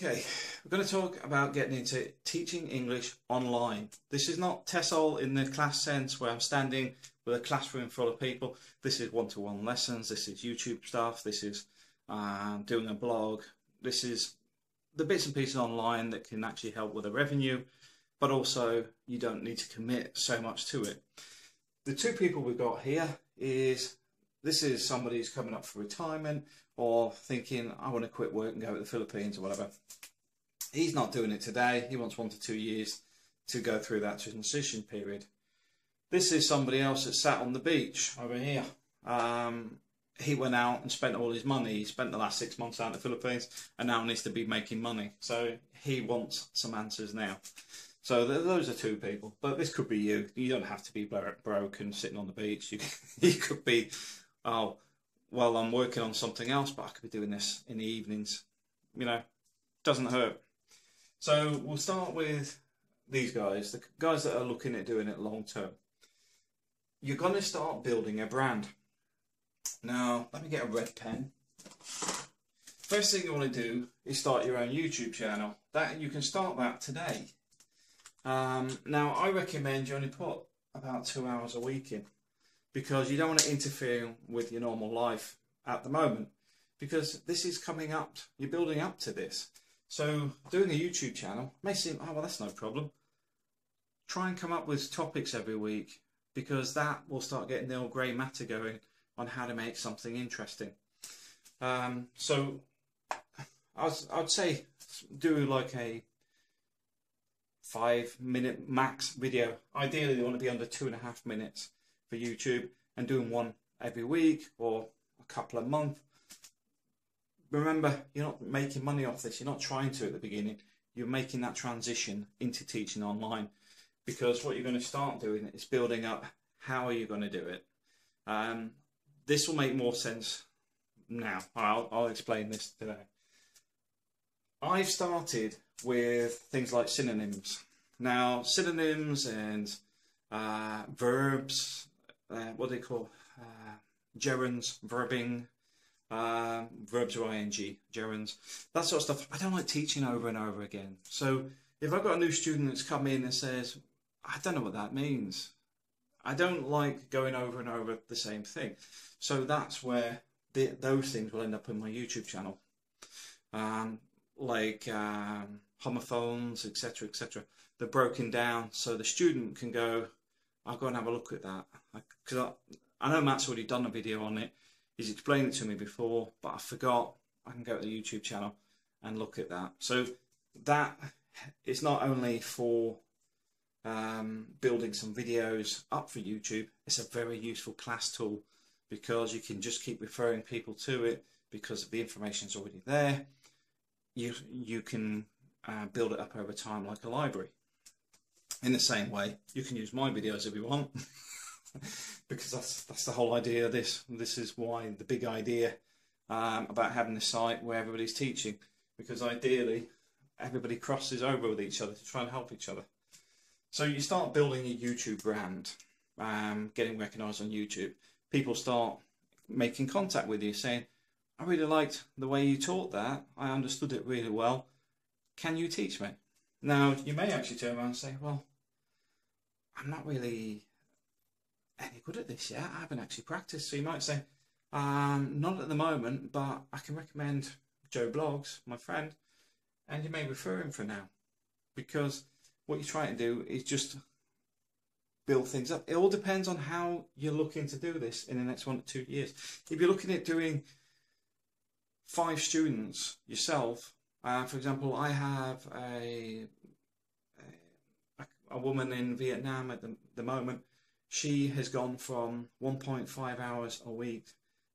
Okay, we're going to talk about getting into teaching English online. This is not TESOL in the class sense where I'm standing with a classroom full of people. This is one-to-one lessons, this is YouTube stuff, this is um, doing a blog, this is the bits and pieces online that can actually help with the revenue, but also you don't need to commit so much to it. The two people we've got here is this is somebody who's coming up for retirement or thinking, I want to quit work and go to the Philippines or whatever. He's not doing it today. He wants one to two years to go through that transition period. This is somebody else that sat on the beach over here. Um, he went out and spent all his money. He spent the last six months out in the Philippines and now needs to be making money. So he wants some answers now. So those are two people, but this could be you. You don't have to be broke and sitting on the beach. You, you could be, oh, well, I'm working on something else, but I could be doing this in the evenings. You know, doesn't hurt. So we'll start with these guys, the guys that are looking at doing it long term. You're going to start building a brand. Now, let me get a red pen. First thing you want to do is start your own YouTube channel. That you can start that today. Um, now, I recommend you only put about two hours a week in because you don't want to interfere with your normal life at the moment because this is coming up, you're building up to this. So doing a YouTube channel may seem, oh well that's no problem. Try and come up with topics every week because that will start getting the old grey matter going on how to make something interesting. Um, so I'd, I'd say do like a five minute max video. Ideally they want to be under two and a half minutes for YouTube and doing one every week or a couple of months. Remember, you're not making money off this. You're not trying to at the beginning. You're making that transition into teaching online because what you're going to start doing is building up how are you going to do it. Um, this will make more sense now. I'll, I'll explain this today. I've started with things like synonyms. Now, synonyms and uh, verbs uh, what do they call uh, gerunds, verbing, uh, verbs or ing, gerunds, that sort of stuff. I don't like teaching over and over again. So if I've got a new student that's come in and says, I don't know what that means, I don't like going over and over the same thing. So that's where the, those things will end up in my YouTube channel. Um, like um, homophones, etc., etc. They're broken down so the student can go, I'll go and have a look at that because I, I, know Matt's already done a video on it. He's explained it to me before, but I forgot. I can go to the YouTube channel and look at that. So that is not only for um, building some videos up for YouTube. It's a very useful class tool because you can just keep referring people to it because the information is already there. You you can uh, build it up over time like a library. In the same way, you can use my videos if you want. because that's that's the whole idea of this. This is why the big idea um, about having a site where everybody's teaching, because ideally everybody crosses over with each other to try and help each other. So you start building a YouTube brand, um, getting recognised on YouTube. People start making contact with you, saying, "I really liked the way you taught that. I understood it really well. Can you teach me?" Now you may actually turn around and say, "Well, I'm not really any good at this yet. I haven't actually practiced. So you might say, um, not at the moment, but I can recommend Joe Bloggs, my friend, and you may refer him for now. Because what you're trying to do is just build things up. It all depends on how you're looking to do this in the next one to two years. If you're looking at doing five students yourself, uh, for example, I have a, a, a woman in Vietnam at the, the moment she has gone from 1.5 hours a week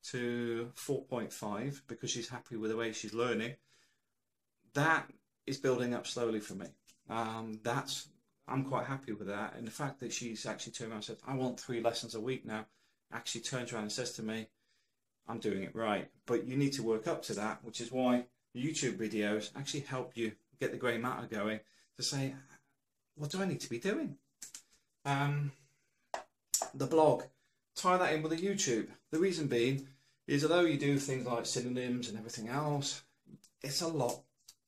to 4.5 because she's happy with the way she's learning. That is building up slowly for me. Um, that's I'm quite happy with that, and the fact that she's actually turned around and said, "I want three lessons a week now," actually turns around and says to me, "I'm doing it right." But you need to work up to that, which is why YouTube videos actually help you get the grey matter going to say, "What do I need to be doing?" Um, the blog, tie that in with the YouTube. The reason being is although you do things like synonyms and everything else, it's a lot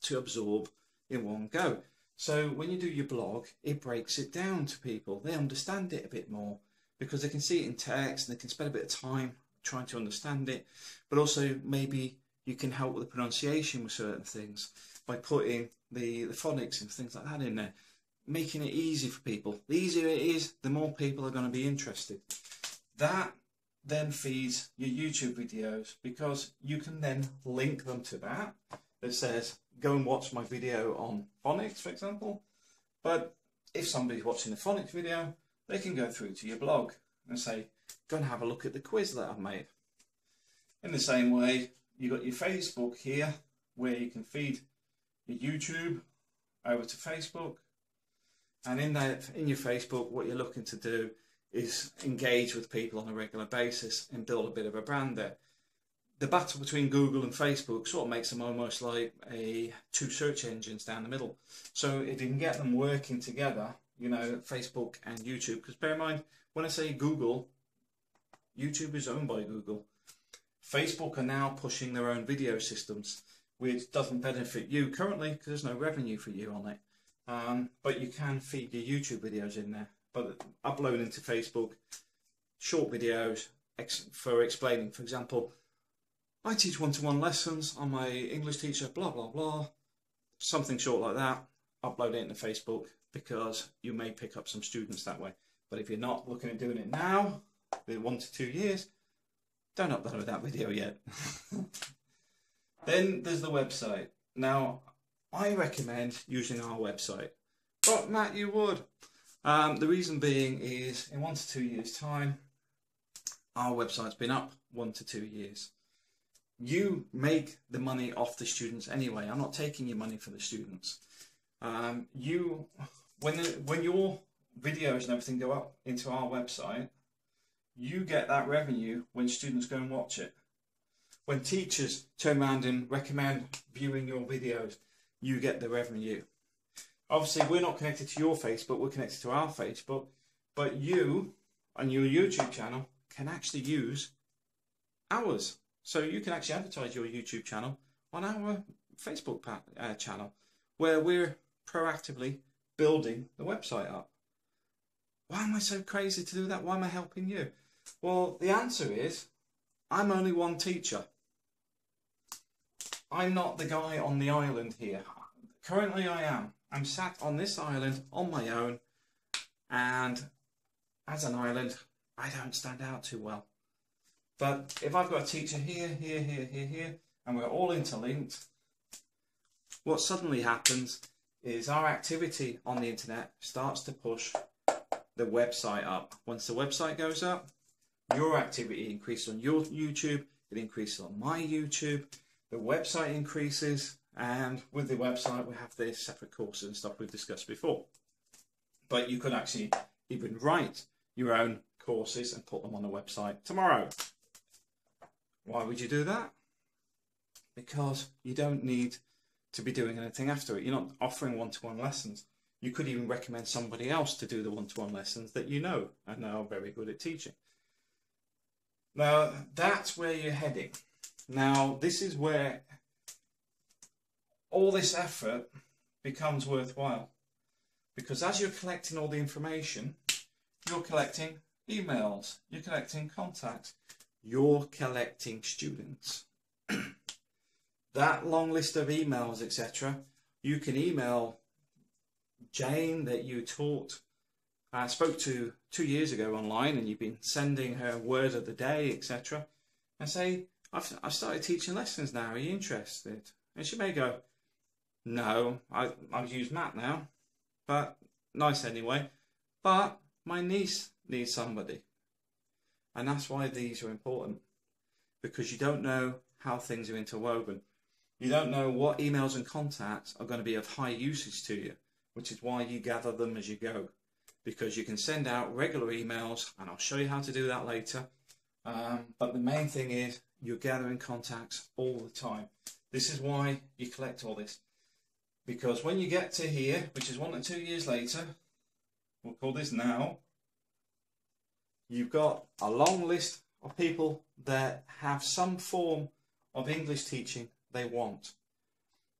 to absorb in one go. So when you do your blog, it breaks it down to people. They understand it a bit more because they can see it in text and they can spend a bit of time trying to understand it. But also maybe you can help with the pronunciation with certain things by putting the, the phonics and things like that in there, making it easy for people. The easier it is, the more people are going to be interested. That then feeds your YouTube videos because you can then link them to that that says go and watch my video on phonics, for example. But if somebody's watching the phonics video, they can go through to your blog and say, go and have a look at the quiz that I've made. In the same way, you've got your Facebook here, where you can feed your YouTube over to Facebook. And in that, in your Facebook, what you're looking to do is engage with people on a regular basis and build a bit of a brand there the battle between Google and Facebook sort of makes them almost like a two search engines down the middle. So if you can get them working together, you know, Facebook and YouTube, because bear in mind, when I say Google, YouTube is owned by Google. Facebook are now pushing their own video systems, which doesn't benefit you currently because there's no revenue for you on it. Um, but you can feed your YouTube videos in there. But uploading to Facebook short videos ex for explaining, for example, I teach one-to-one lessons. I'm a English teacher, blah, blah, blah. Something short like that. Upload it into Facebook because you may pick up some students that way. But if you're not looking at doing it now, in one to two years, don't upload that video yet. then there's the website. Now, I recommend using our website. But Matt, you would. Um, the reason being is in one to two years' time, our website's been up one to two years you make the money off the students anyway. I'm not taking your money for the students. Um, you, when when your videos and everything go up into our website, you get that revenue when students go and watch it. When teachers turn around and recommend viewing your videos, you get the revenue. Obviously, we're not connected to your Facebook, we're connected to our Facebook, but you and your YouTube channel can actually use ours. So you can actually advertise your YouTube channel on our Facebook uh, channel where we're proactively building the website up. Why am I so crazy to do that? Why am I helping you? Well, the answer is I'm only one teacher. I'm not the guy on the island here. Currently, I am. I'm sat on this island on my own, and as an island, I don't stand out too well. But if I've got a teacher here, here, here, here, here, and we're all interlinked, what suddenly happens is our activity on the internet starts to push the website up. Once the website goes up, your activity increases on your YouTube, it increases on my YouTube, the website increases, and with the website, we have the separate courses and stuff we've discussed before. But you could actually even write your own courses and put them on the website tomorrow. Why would you do that? Because you don't need to be doing anything after it. You're not offering one-to-one lessons. You could even recommend somebody else to do the one-to-one lessons that you know and are very good at teaching. Now, that's where you're heading. Now, this is where all this effort becomes worthwhile. Because as you're collecting all the information, you're collecting emails, you're collecting contacts, you're collecting students. that long list of emails, etc., you can email Jane that you taught, I uh, spoke to two years ago online, and you've been sending her word of the day, etc., and say, I've, I've started teaching lessons now, are you interested? And she may go, No, I, I've used Matt now, but nice anyway. But my niece needs somebody. And that's why these are important because you don't know how things are interwoven. You don't know what emails and contacts are going to be of high usage to you, which is why you gather them as you go. Because you can send out regular emails, and I'll show you how to do that later. Um, but the main thing is you're gathering contacts all the time. This is why you collect all this. Because when you get to here, which is one or two years later, we'll call this now, you've got a long list of people that have some form of English teaching they want.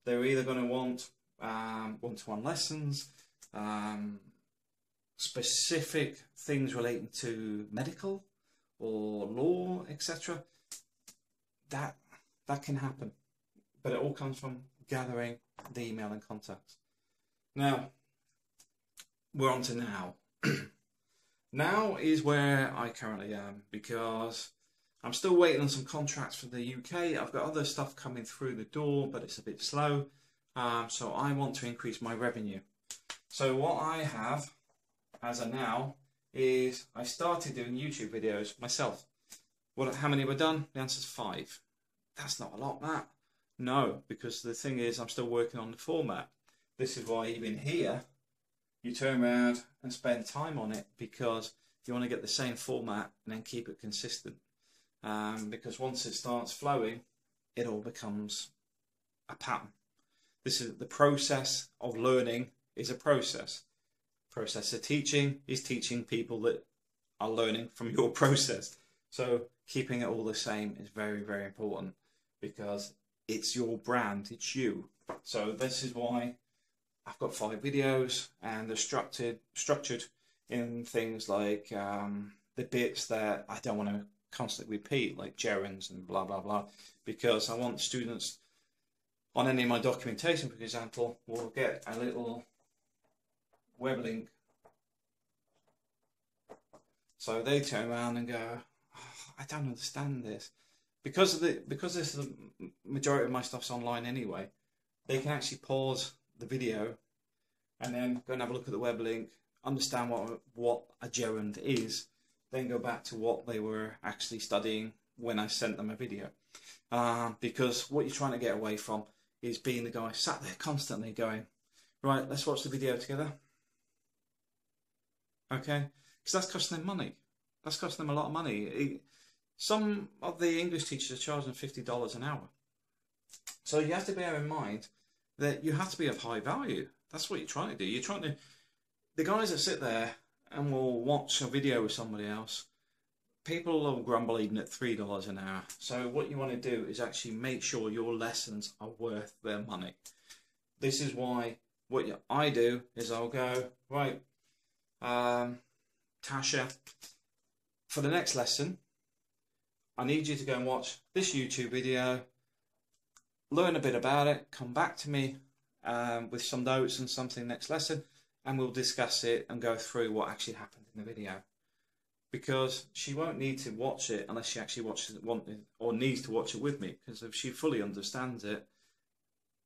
they're either going to want um, one-to-one lessons, um, specific things relating to medical or law, etc. That that can happen, but it all comes from gathering the email and contacts. Now we're on to now. now is where I currently am because I'm still waiting on some contracts from the UK. I've got other stuff coming through the door, but it's a bit slow. Um, so I want to increase my revenue. So what I have as of now is I started doing YouTube videos myself. What? How many were done? The answer is five. That's not a lot, Matt. No, because the thing is, I'm still working on the format. This is why even here, you turn around and spend time on it because you want to get the same format and then keep it consistent. Um, because once it starts flowing, it all becomes a pattern. This is the process of learning is a process. Process of teaching is teaching people that are learning from your process. So keeping it all the same is very, very important because it's your brand, it's you. So this is why I've got five videos and they're structured structured in things like um, the bits that I don't want to constantly repeat, like gerunds and blah blah blah, because I want students on any of my documentation, for example, will get a little web link. So they turn around and go, oh, I don't understand this. Because of the because this is the majority of my stuff's online anyway, they can actually pause the video and then go and have a look at the web link, understand what what a gerund is, then go back to what they were actually studying when I sent them a video. Uh, because what you're trying to get away from is being the guy sat there constantly going, right, let's watch the video together. Okay? Because that's costing them money. That's costing them a lot of money. Some of the English teachers are charging $50 an hour. So you have to bear in mind that you have to be of high value. That's what you're trying to do. You're trying to. The guys that sit there and will watch a video with somebody else, people will grumble even at three dollars an hour. So what you want to do is actually make sure your lessons are worth their money. This is why what I do is I'll go right, um, Tasha. For the next lesson, I need you to go and watch this YouTube video, learn a bit about it, come back to me um, with some notes and something next lesson, and we'll discuss it and go through what actually happened in the video because she won't need to watch it unless she actually watches it or needs to watch it with me. Because if she fully understands it,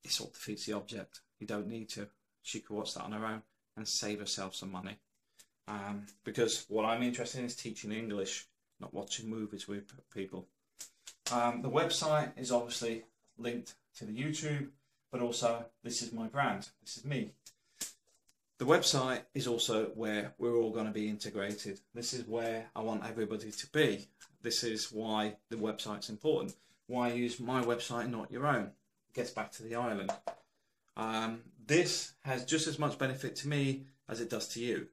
it sort of defeats the object. You don't need to. She could watch that on her own and save herself some money. Um, because what I'm interested in is teaching English, not watching movies with people. Um, the website is obviously linked to the YouTube, but also this is my brand. This is me. The website is also where we're all going to be integrated. This is where I want everybody to be. This is why the website's important. Why use my website, not your own? It gets back to the island. Um, this has just as much benefit to me as it does to you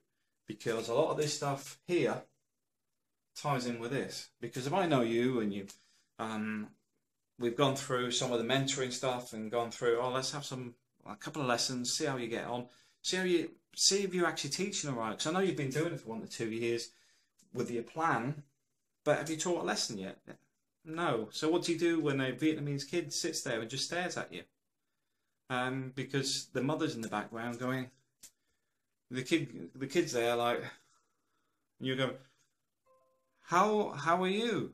because a lot of this stuff here ties in with this. Because if I know you and you, um, we've gone through some of the mentoring stuff and gone through, oh, let's have some a couple of lessons, see how you get on See how you see if you're actually teaching all right. Because I know you've been doing it for one to two years with your plan, but have you taught a lesson yet? No. So what do you do when a Vietnamese kid sits there and just stares at you? Um, because the mother's in the background going, the kid, the kid's there like, you go, how how are you?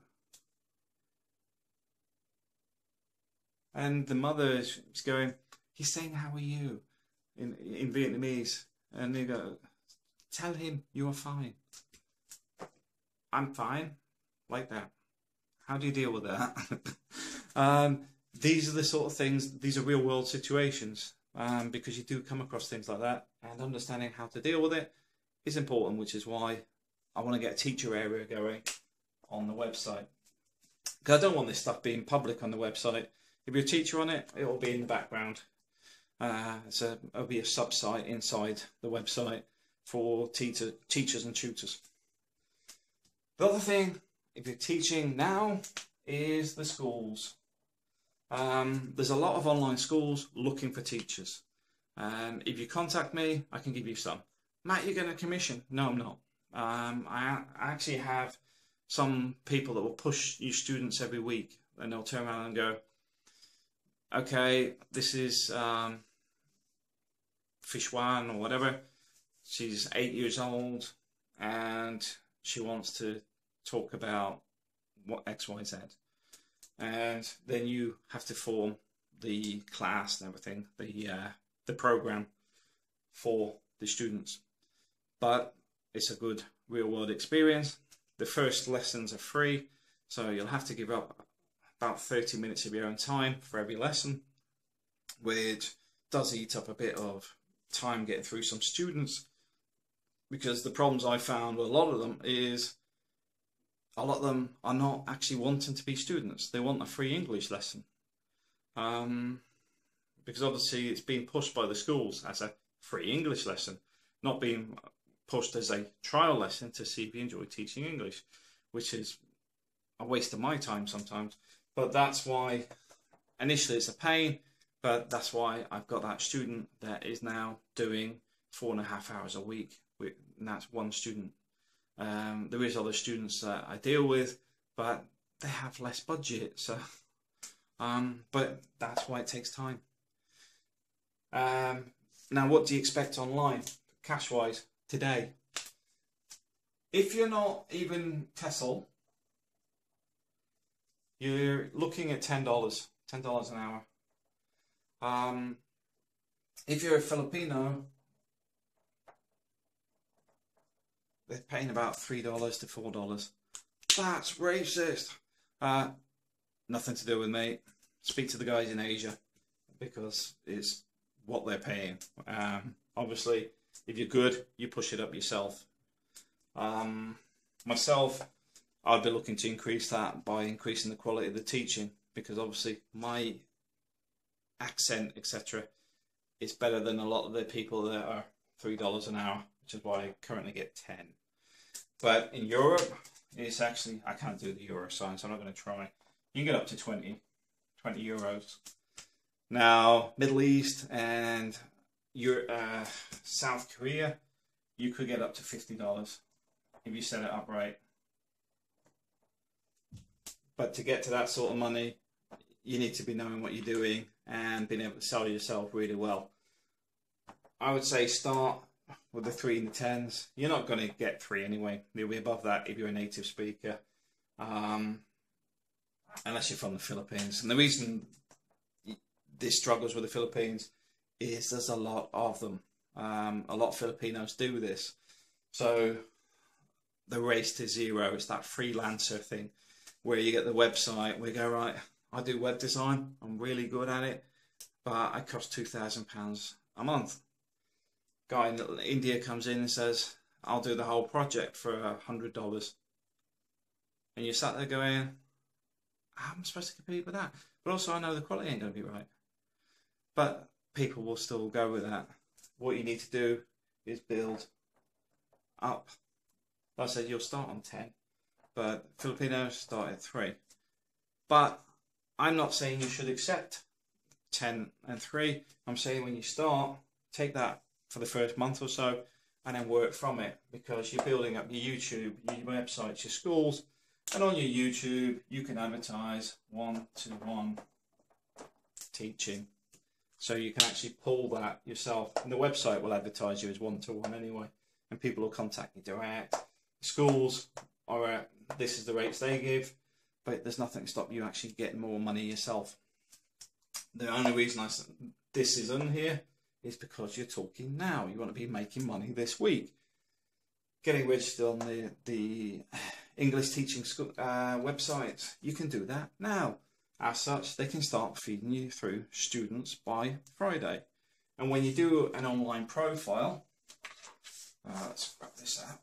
And the mother is going, he's saying, how are you? in in Vietnamese, and they go, "Tell him you are fine." I'm fine, like that. How do you deal with that? um, these are the sort of things. These are real world situations um, because you do come across things like that, and understanding how to deal with it is important. Which is why I want to get a teacher area going on the website because I don't want this stuff being public on the website. If you're a teacher on it, it will be in the background. Uh, so it'll be a sub-site inside the website for teacher, teachers and tutors. The other thing, if you're teaching now, is the schools. Um, there's a lot of online schools looking for teachers. And if you contact me, I can give you some. Matt, you're going to commission. No, I'm not. Um, I actually have some people that will push you students every week and they'll turn around and go, okay, this is um, Fishwan or whatever. She's eight years old and she wants to talk about what X, Y, Z. And then you have to form the class and everything, the uh, the program for the students. But it's a good real world experience. The first lessons are free, so you'll have to give up about 30 minutes of your own time for every lesson, which does eat up a bit of time getting through some students because the problems I found with a lot of them is a lot of them are not actually wanting to be students. They want a free English lesson. Um, because obviously it's being pushed by the schools as a free English lesson, not being pushed as a trial lesson to see if you enjoy teaching English, which is a waste of my time sometimes. But that's why initially it's a pain, but that's why I've got that student that is now doing four and a half hours a week, and that's one student. Um, there is other students that I deal with, but they have less budget, so um, but that's why it takes time. Um, now, what do you expect online, cash wise, today? If you're not even TESOL, you're looking at $10, $10 an hour. Um, if you're a Filipino, they're paying about $3 to $4. That's racist. Uh, nothing to do with me. Speak to the guys in Asia because it's what they're paying. Um, obviously, if you're good, you push it up yourself. Um, myself, I'd be looking to increase that by increasing the quality of the teaching because obviously my accent, etc., is better than a lot of the people that are three dollars an hour, which is why I currently get ten. But in Europe, it's actually I can't do the euro sign, so I'm not going to try. You can get up to 20, 20 euros. Now, Middle East and your uh, South Korea, you could get up to fifty dollars if you set it up right. But to get to that sort of money, you need to be knowing what you're doing and being able to sell yourself really well. I would say start with the three and the tens. You're not going to get three anyway. You'll be above that if you're a native speaker, um, unless you're from the Philippines. And the reason this struggles with the Philippines is there's a lot of them. Um, a lot of Filipinos do this. So the race to zero, it's that freelancer thing where you get the website we go, right, I do web design, I'm really good at it, but I cost £2,000 a month. Guy in India comes in and says, I'll do the whole project for a $100. And you're sat there going, how am I supposed to compete with that? But also, I know the quality ain't going to be right. But people will still go with that. What you need to do is build up. Like I said, you'll start on 10, but Filipinos start at 3. But I'm not saying you should accept 10 and 3. I'm saying when you start, take that for the first month or so and then work from it because you're building up your YouTube, your websites, your schools, and on your YouTube, you can advertise one to one teaching so you can actually pull that yourself. And the website will advertise you as one to one anyway, and people will contact you direct. Schools are this is the rates they give, but there's nothing to stop you actually getting more money yourself. The only reason I said this is on here is because you're talking now. You want to be making money this week. Getting registered on the the English teaching school uh, website, you can do that now. As such, they can start feeding you through students by Friday. And when you do an online profile, uh, let's grab this out.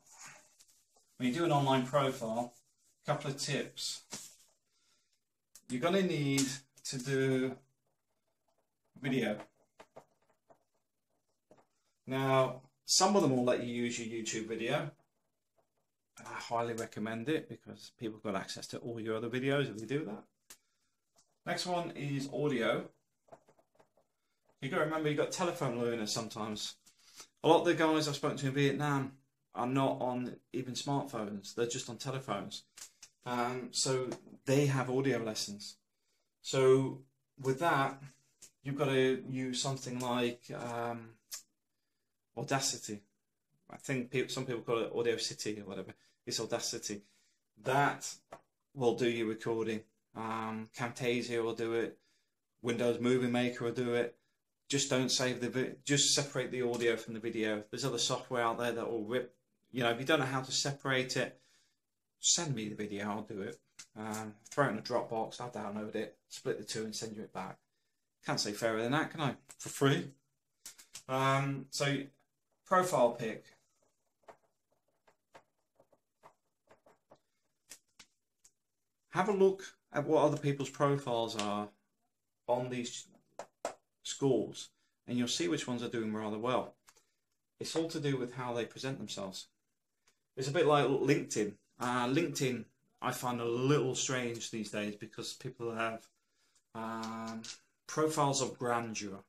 When you do an online profile, a couple of tips. You're going to need to do video. Now, some of them will let you use your YouTube video. I highly recommend it because people got access to all your other videos if you do that. Next one is audio. You got to remember you've got telephone learners sometimes. A lot of the guys I've spoken to in Vietnam are not on even smartphones; they're just on telephones. Um, so they have audio lessons. So with that, you've got to use something like um, Audacity. I think people, some people call it Audacity or whatever. It's Audacity. That will do your recording. Um, Camtasia will do it. Windows Movie Maker will do it. Just don't save the just separate the audio from the video. There's other software out there that will rip. You know, if you don't know how to separate it, send me the video. I'll do it. Um, throw it in a Dropbox. I'll download it, split the two, and send you it back. Can't say fairer than that, can I? For free. Um, so, profile pic. Have a look at what other people's profiles are on these schools, and you'll see which ones are doing rather well. It's all to do with how they present themselves. It's a bit like LinkedIn. Uh, LinkedIn, I find a little strange these days because people have um, profiles of grandeur.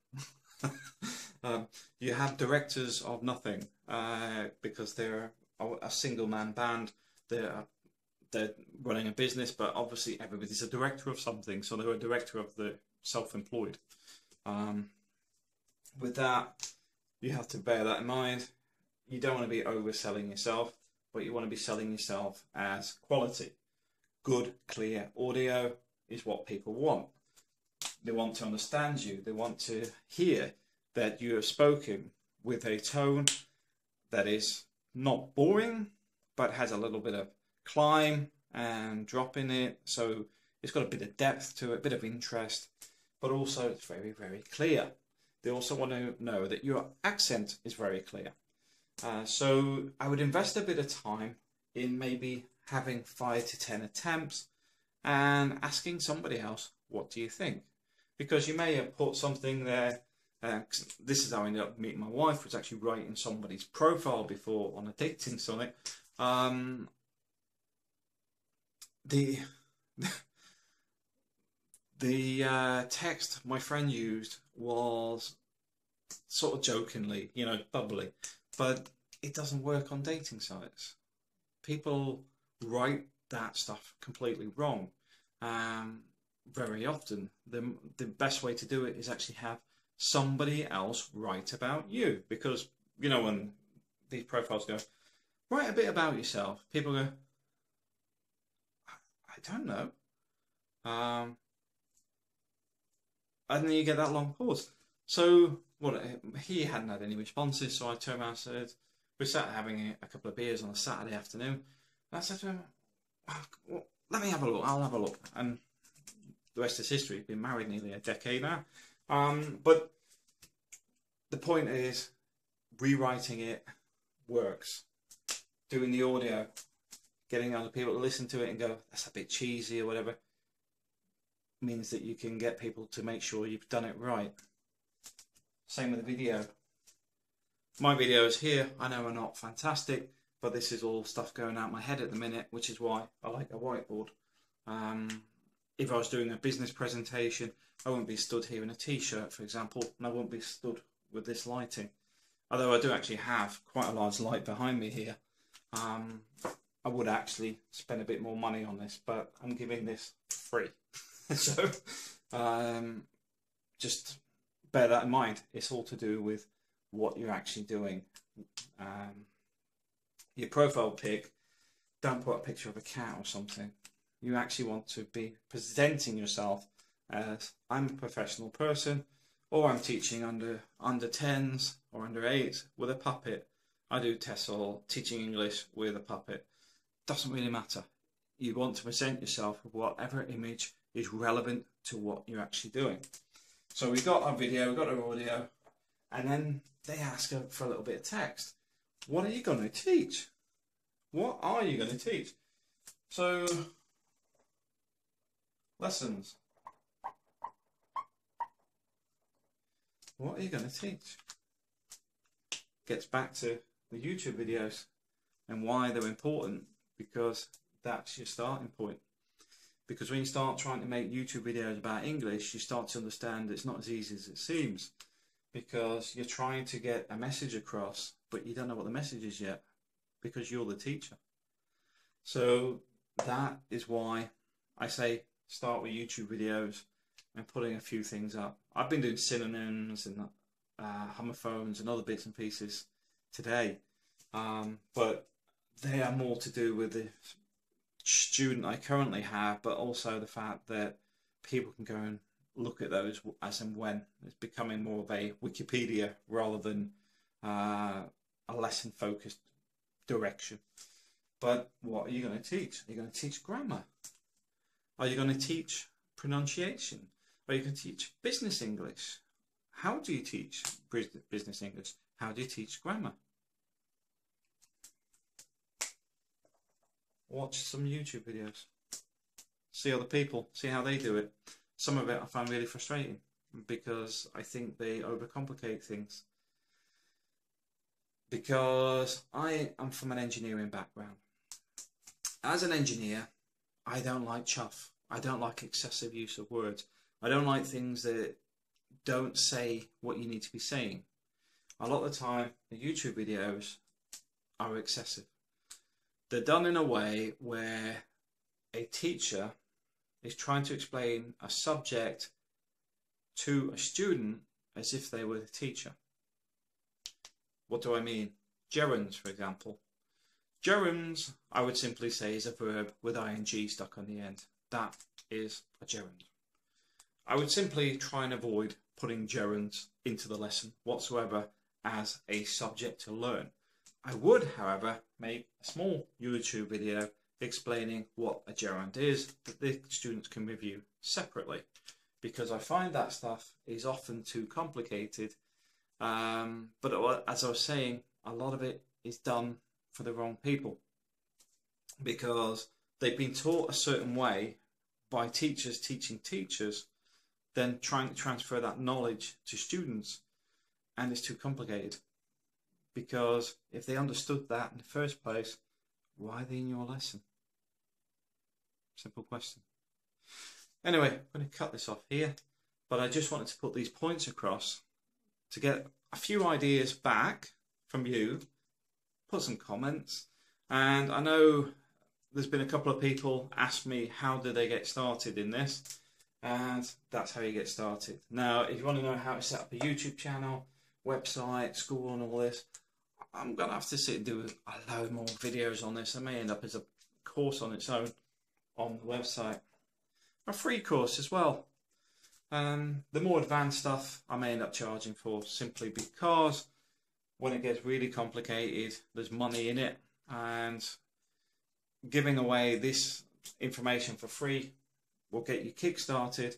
um, you have directors of nothing uh, because they're a, single man band. They're they're running a business, but obviously everybody's a director of something, so they're a director of the self-employed. Um, with that, you have to bear that in mind. You don't want to be overselling yourself, but you want to be selling yourself as quality. Good, clear audio is what people want. They want to understand you. They want to hear that you have spoken with a tone that is not boring, but has a little bit of climb and drop in it. So it's got a bit of depth to it, a bit of interest, but also it's very, very clear. They also want to know that your accent is very clear. Uh, so I would invest a bit of time in maybe having five to ten attempts and asking somebody else, what do you think? Because you may have put something there. Uh, this is how I ended up meeting my wife. Was actually writing somebody's profile before on a dating site. Um, the the uh, text my friend used was sort of jokingly, you know, bubbly, but it doesn't work on dating sites. People write that stuff completely wrong. Um, very often, the the best way to do it is actually have somebody else write about you because you know when these profiles go write a bit about yourself, people go, I don't know. Um, and then you get that long pause. So, well, he hadn't had any responses, so I turned around and said, we sat having a couple of beers on a Saturday afternoon. And I said to him, well, let me have a look, I'll have a look. And the rest is history. Been married nearly a decade now. Um, but the point is, rewriting it works. Doing the audio getting other people to listen to it and go, that's a bit cheesy or whatever, means that you can get people to make sure you've done it right. Same with the video. My videos here, I know are not fantastic, but this is all stuff going out my head at the minute, which is why I like a whiteboard. Um, if I was doing a business presentation, I wouldn't be stood here in a t-shirt, for example, and I wouldn't be stood with this lighting. Although I do actually have quite a large light behind me here. Um, I would actually spend a bit more money on this, but I'm giving this free. so um, just bear that in mind. It's all to do with what you're actually doing. Um, your profile pic, don't put a picture of a cat or something. You actually want to be presenting yourself as I'm a professional person, or I'm teaching under under 10s or under 8s with a puppet. I do TESOL, teaching English with a puppet doesn't really matter. You want to present yourself with whatever image is relevant to what you're actually doing. So we've got our video, we've got our audio, and then they ask for a little bit of text. What are you going to teach? What are you going to teach? So, lessons. What are you going to teach? Gets back to the YouTube videos and why they're important because that's your starting point. Because when you start trying to make YouTube videos about English, you start to understand it's not as easy as it seems. Because you're trying to get a message across, but you don't know what the message is yet, because you're the teacher. So that is why I say start with YouTube videos and putting a few things up. I've been doing synonyms and uh, homophones and other bits and pieces today, um, but they are more to do with the student I currently have, but also the fact that people can go and look at those as and when. It's becoming more of a Wikipedia rather than uh, a lesson focused direction. But what are you going to teach? Are you going to teach grammar? Are you going to teach pronunciation? Are you going to teach business English? How do you teach business English? How do you teach grammar? watch some YouTube videos, see other people, see how they do it. Some of it I find really frustrating because I think they overcomplicate things. Because I am from an engineering background. As an engineer, I don't like chuff. I don't like excessive use of words. I don't like things that don't say what you need to be saying. A lot of the time, the YouTube videos are excessive they're done in a way where a teacher is trying to explain a subject to a student as if they were the teacher. What do I mean? Gerunds, for example. Gerunds, I would simply say, is a verb with ing stuck on the end. That is a gerund. I would simply try and avoid putting gerunds into the lesson whatsoever as a subject to learn. I would, however, make a small YouTube video explaining what a gerund is that the students can review separately because I find that stuff is often too complicated. Um, but as I was saying, a lot of it is done for the wrong people because they've been taught a certain way by teachers teaching teachers, then trying to transfer that knowledge to students, and it's too complicated because if they understood that in the first place, why are they in your lesson? Simple question. Anyway, I'm going to cut this off here, but I just wanted to put these points across to get a few ideas back from you, put some comments, and I know there's been a couple of people ask me how do they get started in this, and that's how you get started. Now, if you want to know how to set up a YouTube channel, website, school, and all this, I'm gonna have to sit and do a load more videos on this. I may end up as a course on its own on the website. A free course as well. Um, the more advanced stuff I may end up charging for simply because when it gets really complicated, there's money in it, and giving away this information for free will get you kick-started.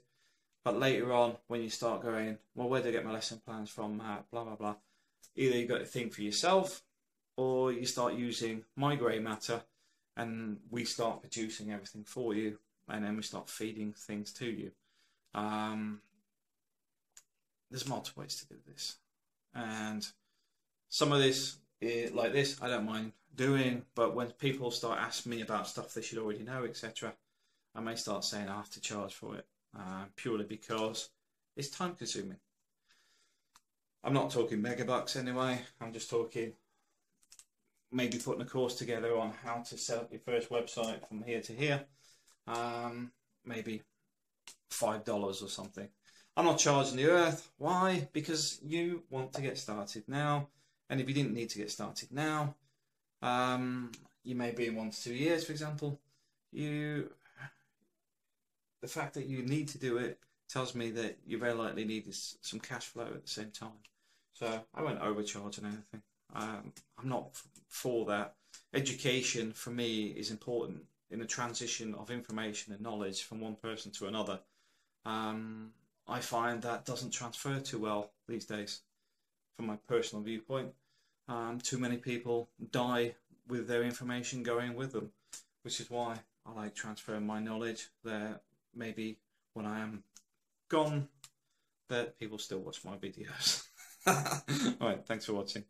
But later on, when you start going, well, where do I get my lesson plans from? Uh, blah blah blah either you've got to think for yourself or you start using my grey matter and we start producing everything for you and then we start feeding things to you. Um, there's multiple ways to do this. And some of this, eh, like this, I don't mind doing, but when people start asking me about stuff they should already know, etc., I may start saying I have to charge for it uh, purely because it's time consuming. I'm not talking megabucks anyway. I'm just talking maybe putting a course together on how to set up your first website from here to here. Um, maybe five dollars or something. I'm not charging the earth. Why? Because you want to get started now, and if you didn't need to get started now, um, you may be in one to two years, for example. You, the fact that you need to do it tells me that you very likely need some cash flow at the same time. So I won't overcharge on anything. Um, I'm not f- for that. Education for me is important in the transition of information and knowledge from one person to another. Um, I find that doesn't transfer too well these days, from my personal viewpoint. Um, too many people die with their information going with them, which is why I like transferring my knowledge there. Maybe when I am gone, that people still watch my videos. All right, thanks for watching.